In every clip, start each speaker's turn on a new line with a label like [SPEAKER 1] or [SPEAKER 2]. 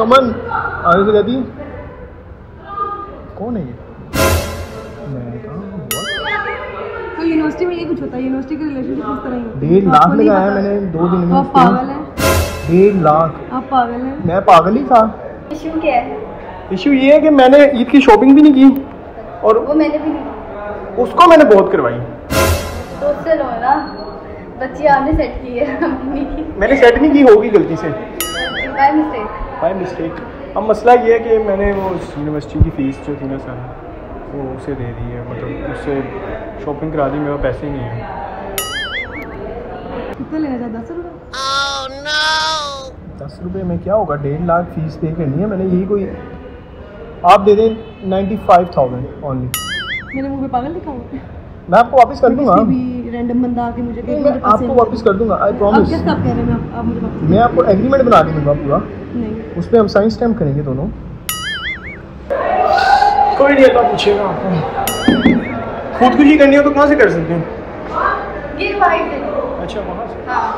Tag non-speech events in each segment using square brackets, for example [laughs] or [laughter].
[SPEAKER 1] समन आगे से कहती कौन है ये? मैं कहा, "What?"
[SPEAKER 2] तो यूनिवर्सिटी में ये कुछ होता है? यूनिवर्सिटी के रिलेशनशिप किस तरह ही?
[SPEAKER 1] डेढ़ लाख लगाया मैंने दो दिन में
[SPEAKER 2] आप पागल हैं।
[SPEAKER 1] डेढ़ लाख।
[SPEAKER 2] आप पागल हैं।
[SPEAKER 1] मैं पागल ही था।
[SPEAKER 3] इशू क्या है?
[SPEAKER 1] इशू ये है कि मैंने ईद की शॉपिंग भी नहीं की। और
[SPEAKER 3] वो मैंने भी नहीं
[SPEAKER 1] उसको मैंने बहुत करवाई।
[SPEAKER 3] तो उससे लो ना। बच्ची आपने सेट की है। [laughs]
[SPEAKER 1] मैंने सेट नहीं की होगी गलती से।
[SPEAKER 3] बाय मिस्टेक
[SPEAKER 1] बाय मिस्टेक अब मसला ये है कि मैंने वो यूनिवर्सिटी की फ़ीस जो थी ना सर वो उसे दे दी है मतलब उससे शॉपिंग करा दी मेरे पास पैसे ही नहीं है।
[SPEAKER 2] कितना लेना चाहते दस रुपये
[SPEAKER 1] दस रुपये में क्या होगा? डेढ़ लाख फ़ीस पे करनी है मैंने यही कोई आप दे दें नाइन्टी फाइव थाउज़ेंड ओनली
[SPEAKER 2] मेरे मुँह पे पागल लिखा हुआ
[SPEAKER 1] मैं आपको वापस कर दूँगा।
[SPEAKER 2] भी रैंडम बंदा आके मुझे कहे
[SPEAKER 1] मैं आपको वापस कर दूँगा आई
[SPEAKER 2] आप
[SPEAKER 1] प्रॉमिस
[SPEAKER 2] क्या कह रहे हैं? मैं आप, आप मुझे वापस
[SPEAKER 1] मैं आपको एग्रीमेंट बना के दूँगा पूरा।
[SPEAKER 2] नहीं।
[SPEAKER 1] उस पर हम साइन स्टैम्प करेंगे दोनों। कोई नहीं अल्लाह पूछेगा। आपको खुदकुशी करनी हो तो कहाँ से कर सकते हैं? अच्छा वहाँ से?
[SPEAKER 3] हाँ।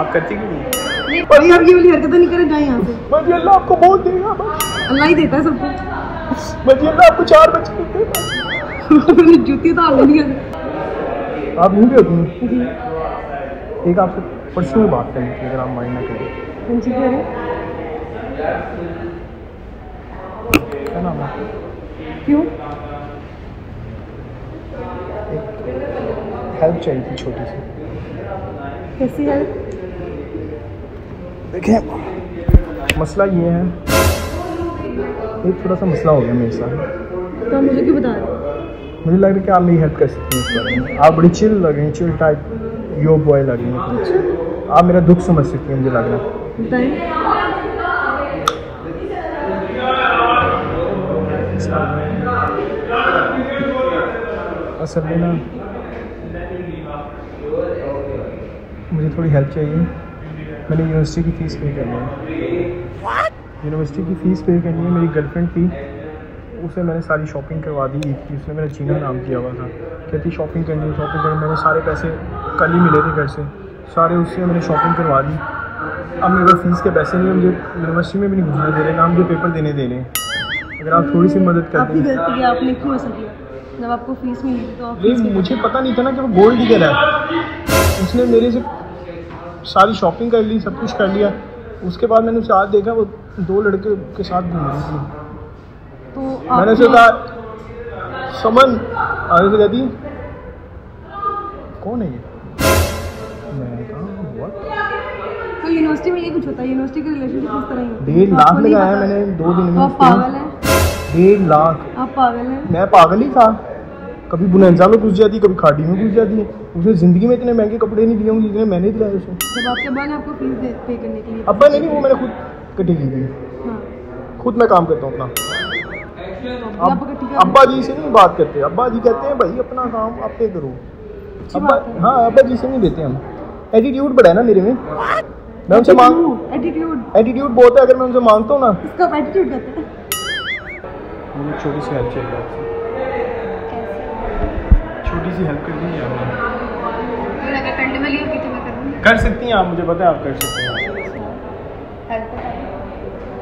[SPEAKER 1] आप करती क्यों नहीं?
[SPEAKER 2] और ये ये वाली हरकतें नहीं करे जाए यहाँ से।
[SPEAKER 1] बल्कि अल्लाह आपको बहुत देगा
[SPEAKER 2] अल्लाह ही देता है सब कुछ
[SPEAKER 1] अल्लाह आपको चार बच्चे देते
[SPEAKER 2] जूती तो हाल नहीं है
[SPEAKER 1] आप यहीं पे होती हैं एक आपसे पर्सनल बात करनी थी अगर आप माइंड ना करें।
[SPEAKER 2] हैं?
[SPEAKER 1] क्या? हेल्प चाहिए थी छोटी सी।
[SPEAKER 2] कैसी है
[SPEAKER 1] देखें मसला ये है। एक थोड़ा सा मसला हो गया मेरे साथ।
[SPEAKER 2] तो मुझे क्यों बता रहे
[SPEAKER 1] मुझे लग रहा है कि आप मेरी हेल्प कर सकती हैं इस बारे में। आप बड़ी चिल लग रही हैं चिल टाइप यो बॉय लग रही हैं।
[SPEAKER 2] अच्छा।
[SPEAKER 1] आप मेरा दुख समझ सकती हैं मुझे लग रहा है। असल में ना मुझे थोड़ी हेल्प चाहिए। मैंने यूनिवर्सिटी की फ़ीस पे करनी है। यूनिवर्सिटी की फ़ीस पे करनी है मेरी गर्लफ्रेंड थी। उसे मैंने सारी शॉपिंग करवा दी ईद की उसने मेरा जीना नाम किया हुआ था। कहती शॉपिंग करनी है शॉपिंग करनी मैंने सारे पैसे कल ही मिले थे घर से। सारे उससे मैंने शॉपिंग करवा दी। अब मेरे पास फ़ीस के पैसे नहीं मुझे यूनिवर्सिटी में भी नहीं घुसने दे रहे ना मुझे पेपर देने दे रहे हैं अगर आप थोड़ी सी मदद कर
[SPEAKER 2] आपकी गलती है आपने क्यों ऐसा किया जब आपको फ़ीस मिली तो
[SPEAKER 1] नहीं मुझे पता नहीं था ना कि वो गोल्ड डिगर है। उसने मेरे से सारी शॉपिंग कर ली सब कुछ कर लिया। उसके बाद मैंने उसे आज देखा वो दो लड़के के साथ घूम रही थी।
[SPEAKER 2] तो
[SPEAKER 1] मैंने उसे कहा समन आगे से कहती कौन है ये?
[SPEAKER 2] यूनिवर्सिटी में ये कुछ होता है? यूनिवर्सिटी के रिलेशनशिप तरह ही
[SPEAKER 1] डेढ़ लाख लगाया मैंने दो दिन में
[SPEAKER 2] आप पागल हैं?
[SPEAKER 1] डेढ़ लाख।
[SPEAKER 2] आप पागल हैं?
[SPEAKER 1] मैं पागल ही था। कभी बुनंजा में घुस जाती कभी खाड़ी में घुस जाती। है उसने ज़िंदगी में इतने महँगे कपड़े नहीं दिए होंगे जितने मैंने दिलाए उसे।
[SPEAKER 2] जब आपके अब्बा ने आपको फ़ीस पे करने के लिए
[SPEAKER 1] अब्बा ने नहीं वो मैंने खुद कटी की थी।
[SPEAKER 2] हाँ।
[SPEAKER 1] खुद मैं काम करता हूँ अपना। अब
[SPEAKER 2] अब्बा
[SPEAKER 1] जी से नहीं बात करते। अब्बा जी कहते हैं भाई अपना काम आप पे करो। अब्बा
[SPEAKER 2] हाँ।
[SPEAKER 1] अब्बा जी से नहीं देते हम। एटीट्यूड बड़ा है ना मेरे में। मैं उनसे मांग
[SPEAKER 2] एटीट्यूड
[SPEAKER 1] एटीट्यूड बहुत है अगर मैं उनसे माँगता हूँ ना।
[SPEAKER 2] इसका एटीट्यूड कहते हैं।
[SPEAKER 1] मुझे छोटी सी हेल्प चाहिए आपसे। छोटी सी हेल्प कर दीजिए आप
[SPEAKER 3] और अगर करने वाली होगी तो मैं करूँगी।
[SPEAKER 1] कर सकती हैं आप मुझे पता है आप कर सकती हैं।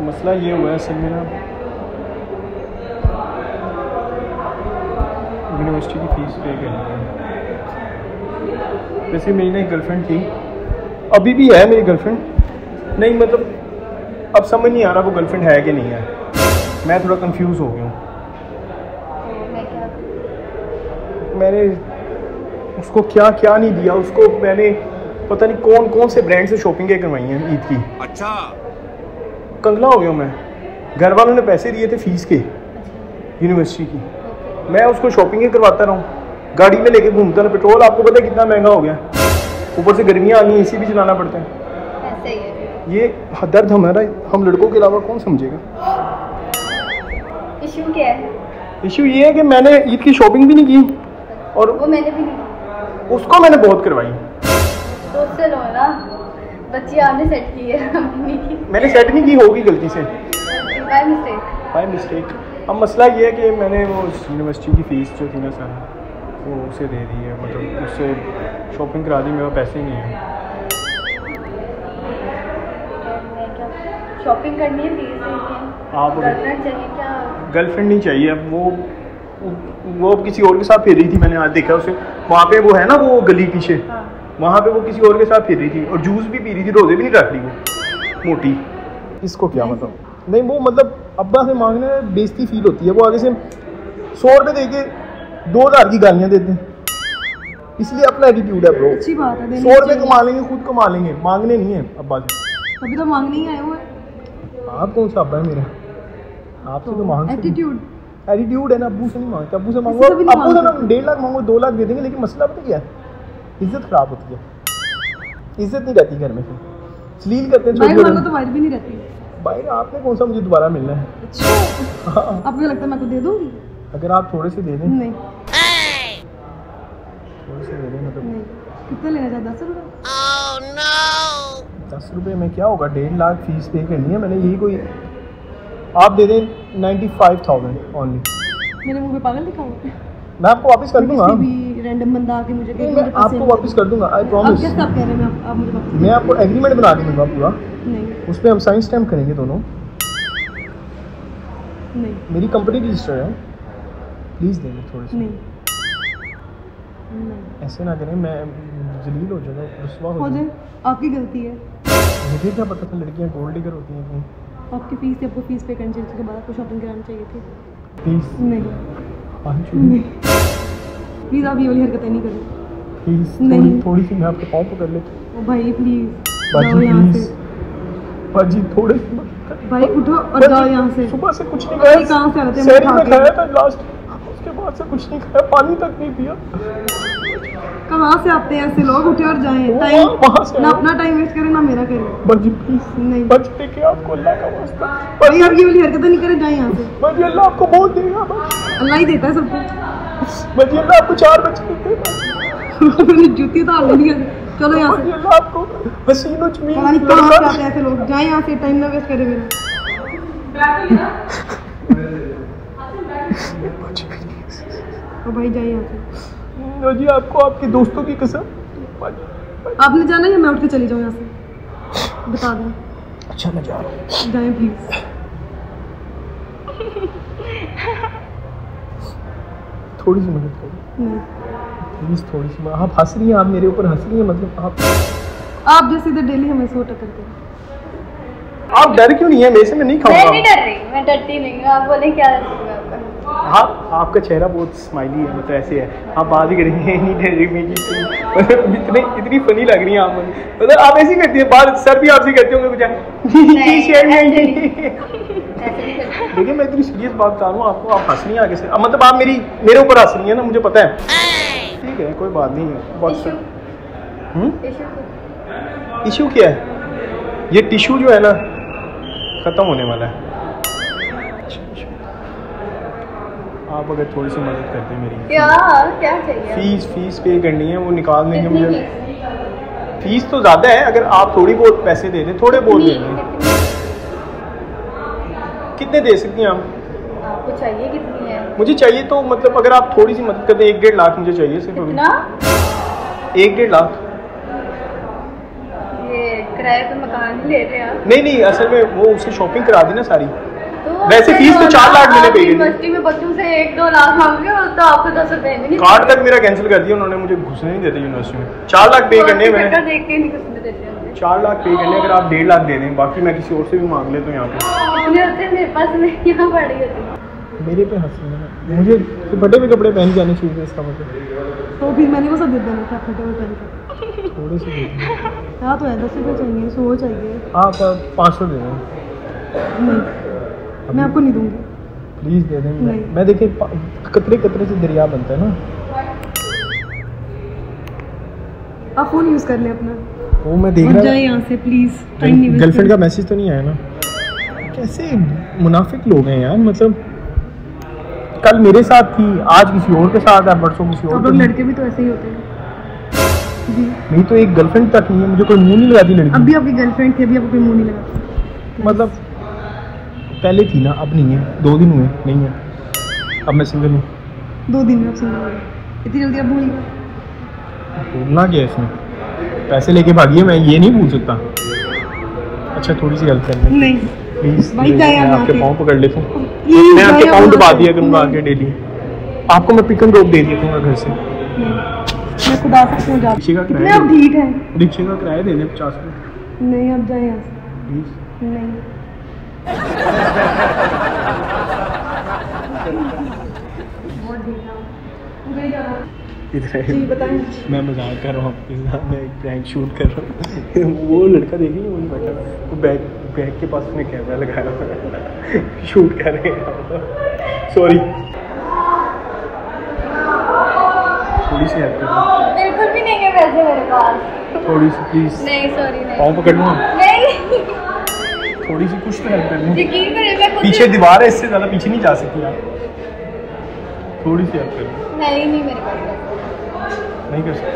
[SPEAKER 1] मसला ये हुआ है असल में ना यूनिवर्सिटी की फ़ीस पे करनी है। वैसे मेरी ना एक गर्लफ्रेंड थी। अभी भी है मेरी गर्लफ्रेंड नहीं मतलब अब समझ नहीं आ रहा वो गर्लफ्रेंड है कि नहीं है। मैं थोड़ा कंफ्यूज हो गया हूँ।
[SPEAKER 3] मैं क्या करूँ?
[SPEAKER 1] मैंने उसको क्या क्या नहीं दिया। उसको मैंने पता नहीं कौन कौन से ब्रांड से शॉपिंगें करवाई हैं ईद की।
[SPEAKER 4] अच्छा।
[SPEAKER 1] कंगला हो गया हूँ मैं। घर वालों ने पैसे दिए थे फ़ीस के यूनिवर्सिटी की। मैं उसको शॉपिंग करवाता रहा हूँ। गाड़ी में लेके घूमता रहा पेट्रोल आपको पता है कितना महँगा हो गया। ऊपर से गर्मियाँ आ गई एसी भी चलाना पड़ता है।
[SPEAKER 3] ऐसे ही है।
[SPEAKER 1] ये दर्द हमारा हम लड़कों के अलावा कौन समझेगा?
[SPEAKER 3] इशू क्या है?
[SPEAKER 1] इशू ये है कि मैंने ईद की शॉपिंग भी नहीं की और
[SPEAKER 3] वो मैंने भी नहीं
[SPEAKER 1] उसको मैंने बहुत करवाई।
[SPEAKER 3] तो उससे लो ना बच्ची आपने सेट की है मम्मी की।
[SPEAKER 1] मैंने सेट नहीं की होगी गलती से।
[SPEAKER 3] बाय मिस्टेक
[SPEAKER 1] बाय मिस्टेक अब मसला ये है कि मैंने वो यूनिवर्सिटी की फ़ीस जो थी ना सर वो उसे दे दी है मतलब उससे शॉपिंग करा दी मेरे पास पैसे नहीं है।
[SPEAKER 3] मैं क्या शॉपिंग करनी है देनी
[SPEAKER 1] आप-
[SPEAKER 3] गर्लफ्रेंड चाहिए क्या?
[SPEAKER 1] गर्लफ्रेंड नहीं चाहिए अब वो वो अब किसी और के साथ फिर रही थी मैंने आज देखा उसे। वहाँ पे वो है ना वो गली पीछे।
[SPEAKER 3] हाँ।
[SPEAKER 1] वहाँ पे वो किसी और के साथ फिर रही थी और जूस भी पी रही थी रोज़े भी नहीं रख रही वो मोटी। इसको क्या मतलब? नहीं वो मतलब अब्बा से मांगने में बेइज्जती फील होती है। वो आगे से सौ रुपये दे के दो हज़ार की गालियाँ देते हैं। इसलिए अपना एटीट्यूड है ब्रो
[SPEAKER 2] अच्छी बात है
[SPEAKER 1] सौ रुपये कमा लेंगे खुद कमा लेंगे। मांगने नहीं है अब्बा से
[SPEAKER 2] अभी तो मांगने ही आए हुए हैं।
[SPEAKER 1] आप कौन सा अब्बा है मेरा? आपसे तो मांग
[SPEAKER 2] एटीट्यूड
[SPEAKER 1] एटीट्यूड है ना अब्बू से नहीं मांगते। अब्बू से मांगो अब्बू से ना। डेढ़ लाख मांगो दो लाख दे देंगे लेकिन मसला पता क्या है? इज़्ज़त खराब होती है। इज़्ज़त नहीं रहती घर में। फिर सलील करते हैं
[SPEAKER 2] तो भी नहीं रहती।
[SPEAKER 1] भाई आपने कौन सा मुझे दोबारा मिलना है?
[SPEAKER 2] अच्छा।
[SPEAKER 1] हाँ,
[SPEAKER 2] आपको लगता है मैं आपको दे दूँगी?
[SPEAKER 1] अगर आप थोड़े से दे दें।
[SPEAKER 2] नहीं।
[SPEAKER 1] थोड़े से दे दें मतलब
[SPEAKER 2] कितना लेना चाहते दस रुपये
[SPEAKER 1] दस रुपये में क्या होगा? डेढ़ लाख फ़ीस पे करनी है। मैंने यही कोई आप दे दें नाइन्टी फाइव थाउज़ेंड ओनली
[SPEAKER 2] मेरे मुँह पे पागल लिखा हुआ
[SPEAKER 1] मैं आपको वापस कर दूँगा।
[SPEAKER 2] रैंडम बंदा आके मुझे
[SPEAKER 1] नहीं मैं आपको वापस कर दूँगा आई प्रॉमिस
[SPEAKER 2] आप कह रहे हैं मैं आप, आप मुझे वापस
[SPEAKER 1] मैं आपको एग्रीमेंट बना के दूँगा पूरा।
[SPEAKER 2] नहीं।
[SPEAKER 1] उस पर हम साइन स्टैम्प करेंगे दोनों।
[SPEAKER 2] नहीं।
[SPEAKER 1] मेरी कंपनी रजिस्टर है। प्लीज़ देंगे थोड़े से।
[SPEAKER 2] नहीं।
[SPEAKER 1] ऐसे ना करें मैं जलील हो जाऊँगा रुसवा हो
[SPEAKER 2] हो जाए। आपकी गलती है।
[SPEAKER 1] मुझे क्या पता था लड़कियाँ गोल्ड डिगर होती हैं क्यों?
[SPEAKER 2] आपकी फ़ीस थी आपको फ़ीस पे करनी चाहिए उसके बाद आपको शॉपिंग करानी चाहिए थी।
[SPEAKER 1] प्लीज़
[SPEAKER 2] नहीं।
[SPEAKER 1] पाँच
[SPEAKER 2] नहीं। प्लीज़ आप ये वाली हरकतें नहीं करें।
[SPEAKER 1] प्लीज़
[SPEAKER 2] नहीं।
[SPEAKER 1] थोड़ी सी मैं आपके पाँव पकड़ लेता हूँ।
[SPEAKER 2] ओ भाई प्लीज़
[SPEAKER 1] बाजी प्लीज़ बाजी थोड़े से कर।
[SPEAKER 2] भाई उठो और जाओ यहाँ से।
[SPEAKER 1] सुबह से कुछ नहीं खाया।
[SPEAKER 2] कहाँ से आते हैं?
[SPEAKER 1] में? खाया था लास्ट बाद से कुछ नहीं खाया पानी तक नहीं पिया।
[SPEAKER 2] कहाँ से आते हैं? ऐसे लोग उठे और जाएँ। टाइम ना अपना टाइम वेस्ट करें ना मेरा करें।
[SPEAKER 1] बाजी प्लीज़
[SPEAKER 2] नहीं।
[SPEAKER 1] बच देखिए आपको अल्लाह का वास्ता
[SPEAKER 2] भाई आप ये वाली हरकतें नहीं करें जाए यहाँ से।
[SPEAKER 1] बाजी अल्लाह आपको बहुत देगा
[SPEAKER 2] अल्लाह ही देता है सबको।
[SPEAKER 1] बाजी अल्लाह आपको चार बच्चे देगा
[SPEAKER 2] मैंने जूती तो हाल नहीं है। चलो यहाँ से।
[SPEAKER 1] आपको हसीनो ज़मीन
[SPEAKER 2] पता नहीं कहाँ से आते हैं ऐसे लोग। जाए यहाँ से टाइम ना वेस्ट करें मेरा। [laughs] ओ भाई जाए यहाँ से।
[SPEAKER 1] बाजी आपको आपके दोस्तों की कसम।
[SPEAKER 2] आपने जाना है या मैं उठ के चली जाऊँ यहाँ से? बता दें।
[SPEAKER 1] अच्छा मैं जा रहा हूँ।
[SPEAKER 2] जाएँ प्लीज़
[SPEAKER 1] थोड़ी सी मदद करो। प्लीज़ थोड़ी सी आप हंस रही हैं आप मेरे ऊपर हंस रही हैं मतलब आप
[SPEAKER 2] आप जैसे इधर डेली हमें सो टक्कर करते
[SPEAKER 1] आप डर क्यों नहीं है? मेरे से मैं नहीं खाऊँगा।
[SPEAKER 3] मैं नहीं डर रही मैं डरती नहीं हूँ। आप बोले क्या आपका
[SPEAKER 1] हाँ आपका चेहरा बहुत स्माइली है मतलब ऐसे है। आप बात ही करेंगे नहीं मतलब इतनी इतनी फनी लग रही है आप मतलब आप ऐसे करती है बात सर भी आपसे करते होंगे कुछ
[SPEAKER 3] नहीं, [laughs] नहीं [laughs]
[SPEAKER 1] देखिए मैं इतनी सीरियस बात बता रहा हूँ आपको आप हंस रही हैं आगे से। मतलब आप मेरी मेरे ऊपर हंस रही हैं ना मुझे पता है। ठीक है कोई बात नहीं है। बहुत
[SPEAKER 3] टिश्यू
[SPEAKER 1] हम्म? इशू क्या है? ये टिश्यू जो है ना ख़त्म होने वाला है। आप अगर थोड़ी सी मदद करते मेरी।
[SPEAKER 3] क्या क्या चाहिए?
[SPEAKER 1] फ़ीस फ़ीस पे करनी है वो निकाल देंगे मुझे।
[SPEAKER 3] फ़ीस?
[SPEAKER 1] तो ज़्यादा है अगर आप थोड़ी बहुत पैसे दे दें थोड़े बहुत दे दें।
[SPEAKER 3] कितने
[SPEAKER 1] दे सकती हैं आप?
[SPEAKER 3] आपको चाहिए कितनी है?
[SPEAKER 1] मुझे चाहिए तो मतलब अगर आप थोड़ी सी मदद कर दें एक डेढ़ लाख मुझे चाहिए सिर्फ़ अभी। एक डेढ़ लाख।
[SPEAKER 3] ये किराए पे मकान ही ले रहे हैं आप।
[SPEAKER 1] नहीं नहीं असल में वो उससे शॉपिंग करा दी ना सारी।
[SPEAKER 3] तो
[SPEAKER 1] वैसे फ़ीस तो चार लाख मैंने पे
[SPEAKER 3] यूनिवर्सिटी में बच्चों से एक दो लाख मांगे और तो आपको दस रुपए भी नहीं
[SPEAKER 1] कार्ड तक मेरा कैंसिल कर दिया उन्होंने मुझे घुसने नहीं देते यूनिवर्सिटी में। चार लाख पे करने हैं मैंने।
[SPEAKER 3] देते होंगे
[SPEAKER 1] चार लाख पे करने अगर आप डेढ़ लाख दे दें बाकी मैं किसी और से भी मांग ले तो यहाँ पे।
[SPEAKER 3] हैं मेरे पास मैं यहाँ पड़ गई
[SPEAKER 1] मेरे पे हंस रही है। मुझे तो फटे हुए कपड़े पहन जाने चाहिए थे इसका मतलब।
[SPEAKER 2] तो फिर मैंने वो सब दे देना था फटे हुए पहन के।
[SPEAKER 1] थोड़े से दे।
[SPEAKER 2] हाँ तो है दस रुपये चाहिए सौ चाहिए।
[SPEAKER 1] आप पाँच सौ दे दें।
[SPEAKER 2] नहीं। मैं आपको नहीं दूँगी।
[SPEAKER 1] प्लीज़ दे दें मैं, मैं देखिए कतरे कतरे से दरिया बनता है ना।
[SPEAKER 2] आप फ़ोन यूज़ कर लें अपना।
[SPEAKER 1] वो मैं देख रहा
[SPEAKER 2] जाए यहाँ से प्लीज़ टाइम नहीं
[SPEAKER 1] गर्लफ्रेंड का मैसेज तो नहीं आया ना। कैसे मुनाफिक लोग हैं यार मतलब। कल मेरे साथ थी आज किसी और के साथ है परसों किसी और
[SPEAKER 2] लोग
[SPEAKER 1] के
[SPEAKER 2] लड़के भी तो ऐसे ही होते हैं। जी।
[SPEAKER 1] नहीं तो एक गर्लफ्रेंड तक नहीं है मुझे कोई मुँह नहीं लगाती लड़की।
[SPEAKER 2] अब भी आपकी गर्लफ्रेंड थी अभी आपको कोई मुँह नहीं लगा
[SPEAKER 1] मतलब पहले थी ना अब नहीं है। दो दिन हुए नहीं है। अब मैं सिंगल हूँ।
[SPEAKER 2] दो दिन में सिंगल इतनी जल्दी आप भूल
[SPEAKER 1] भूलना क्या इसमें? पैसे लेके भागिए मैं ये नहीं भूल सकता। अच्छा थोड़ी सी हेल्प करनी
[SPEAKER 2] नहीं।
[SPEAKER 1] प्लीज़ आपके पाँव पकड़ लेता हूँ। मैं आपके पाँव दबा दिया करूँगा आगे डेली आपको मैं पिक एंड ड्रॉप दे दिया करूँगा घर से।
[SPEAKER 2] मैं खुद आ सकती हूँ
[SPEAKER 1] रिक्शे का किराया दे- रिक्शे का किराया दे दे पचास रुपये
[SPEAKER 2] नहीं अब जाए यहाँ से।
[SPEAKER 1] प्लीज़
[SPEAKER 2] नहीं।
[SPEAKER 1] इधर
[SPEAKER 2] जी। बताएँ
[SPEAKER 1] मैं मज़ाक कर रहा हूँ आपके साथ मैं एक प्रैंक शूट कर रहा हूँ। वो लड़का देखेंगे वो नहीं बैठा। वो बैग बैग के पास उसने कैमरा लगाया हुआ शूट कर रहे हैं सॉरी थोड़ी सी हेल्प कर
[SPEAKER 3] बिल्कुल भी नहीं है वैसे मेरे पास।
[SPEAKER 1] थोड़ी सी प्लीज़
[SPEAKER 3] नहीं सॉरी नहीं।
[SPEAKER 1] पाँव पकड़ लूँ?
[SPEAKER 3] नहीं।
[SPEAKER 1] थोड़ी सी कुछ तो हेल्प कर लूँ पीछे दीवार है इससे ज़्यादा पीछे नहीं जा सकती आप। थोड़ी सी हेल्प कर लूँ।
[SPEAKER 3] नहीं नहीं मेरे पास
[SPEAKER 1] नहीं कर सकते।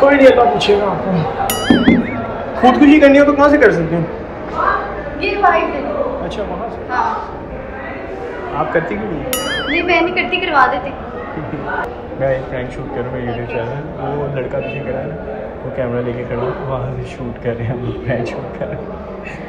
[SPEAKER 1] कोई नहीं अल्लाह पूछेगा आपको। खुदकुशी करनी हो तो कहाँ से कर सकते हो?
[SPEAKER 3] ये वाइट है।
[SPEAKER 1] अच्छा वहाँ से?
[SPEAKER 3] हाँ।
[SPEAKER 1] आप करती क्यों नहीं?
[SPEAKER 3] नहीं मैं नहीं करती करवा देते। [laughs]
[SPEAKER 1] मैं एक प्रैंक शूट कर रहा हूँ यूट्यूब चैनल वो लड़का पीछे खड़ा कैमरा लेके खड़ा वहाँ से शूट कर रहे हैं, हम प्रैंक शूट कर रहे हैं।